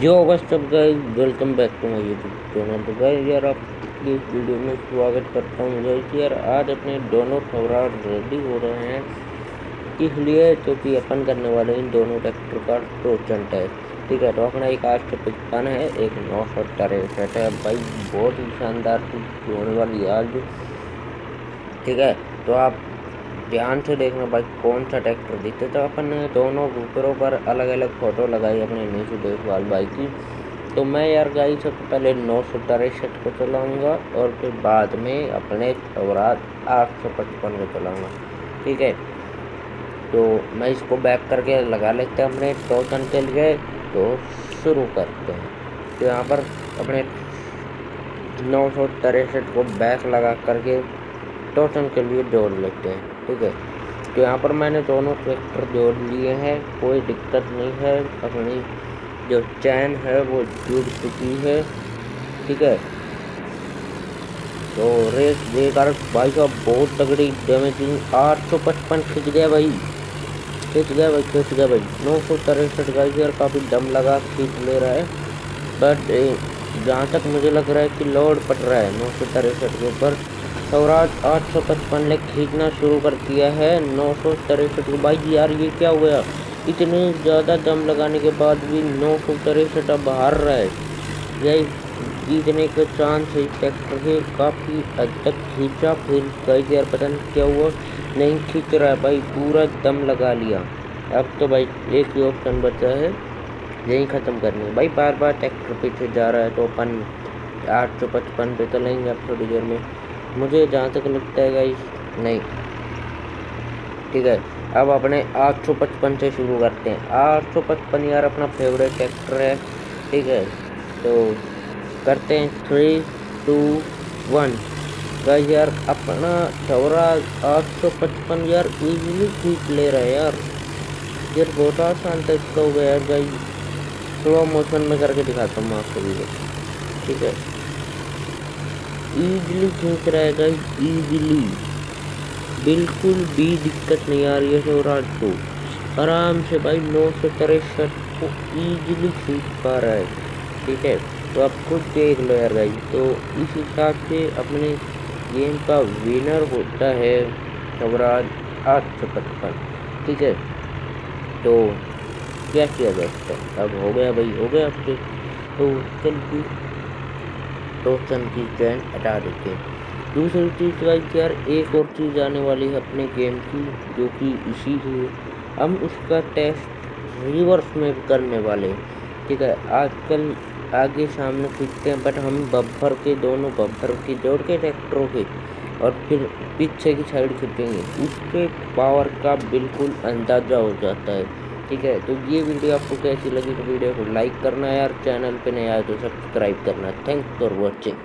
जो सब guys welcome back to my YouTube channel तो गाइस यार, आप इस वीडियो में स्वागत करता हूँ गाइस यार, आज अपने दोनों खबराट रेडी हो रहे हैं, इसलिए क्योंकि अपन करने वाले इन दोनों ट्रैक्टर का टोचन टेस्ट ठीक है तो अपना एक आठ सौ पचपन है, एक नौ सौ तिरसठ है. भाई, बहुत ही शानदार होने वाली आज. ठीक है तो आप ध्यान से देखना भाई कौन सा ट्रैक्टर दिखते तो अपन ने दोनों ऊपरों पर अलग अलग फ़ोटो लगाई अपने नीचे देखभाल बाइक की तो मैं यार गाई सबसे पहले नौ सौ तिरसठ को चलाऊँगा और फिर बाद में अपने अवराध आठ सौ पचपन को चलाऊँगा ठीक है तो मैं इसको बैक करके लगा लेते हैं अपने टोकन के लिए तो शुरू करते हैं तो यहाँ पर अपने नौ सौ तिरसठ को बैक लगा करके टोटन के लिए जोड़ लेते हैं ठीक है? तो यहाँ पर मैंने दोनों ट्रैक्टर जोड़ लिए हैं, कोई दिक्कत नहीं है। अपनी जो चैन है वो जुड़ चुकी है, ठीक है? तो रेस बेकार भाई साहब, बहुत तगड़ी डैमेजिंग आठ सौ पचपन खिंच गया भाई। खिंच गया भाई, खिंच गया भाई। नौ सौ तिरसठ गाइस यार, काफ़ी दम लगा खींच ले रहा है। बट जहाँ तक मुझे लग रहा है कि लोड पट रहा है नौ सौ तिरसठ के ऊपर। स्वराज आठ सौ पचपन ने खींचना शुरू कर दिया है। नौ सौ तिरसठ भाई यार, ये क्या हुआ? इतने ज़्यादा दम लगाने के बाद भी नौ सौ तिरसठ अब हार रहा है। यही जीतने के चांस है। ट्रैक्टर के काफ़ी हद तक खींचा। फिर कई यार, पता नहीं क्या हुआ? नहीं खींच रहा है भाई, पूरा दम लगा लिया। अब तो भाई, एक ही ऑप्शन बचा है। यही ख़त्म करनी भाई, बार बार ट्रैक्टर पीछे जा रहा है तो अपन आठ सौ पचपन पे तो लेंगे अब थोड़ी देर में। मुझे जहाँ तक लगता है गाइस नहीं। ठीक है, अब अपने आठ सौ पचपन से शुरू करते हैं। आठ सौ पचपन यार अपना फेवरेट ट्रैक्टर है। ठीक है तो करते हैं थ्री टू वन गाइस यार, अपना सौ पचपन यार इजीली खींच ले रहा है यार। यार बहुत आसान इसका हो गया यार गाइस स्लो मोशन में करके दिखाता हूँ आपको भी ठीक है। ईजिली खींच रहा है गाइस ईजिली। बिल्कुल भी दिक्कत नहीं आ रही है स्वराज को। आराम से भाई, नौ सौ तिरसठ को ईजिली खींच पा रहा है। ठीक है तो आप खुद देख लो यार भाई। तो इस हिसाब से अपने गेम का विनर होता है स्वराज आठ सौ पचपन ठीक है तो क्या किया जा सकता है? अब हो गया भाई, हो गया आपके तो चलिए टोकन की चैन हटा देते। हैं दूसरी चीज़ गाइस यार, एक और चीज़ आने वाली है अपने गेम की, जो कि इसी है। हम उसका टेस्ट रिवर्स में करने वाले हैं। ठीक है, आजकल आगे सामने खींचते हैं बट हम बब्बर के, दोनों बब्बर के, जोड़ के ट्रैक्टरों के, और फिर पीछे की साइड खींचेंगे। उसके पावर का बिल्कुल अंदाज़ा हो जाता है। ठीक है? तो ये वीडियो आपको कैसी लगी तो वीडियो को लाइक करना यार, चैनल पे नहीं आया तो सब्सक्राइब करना। Thanks for watching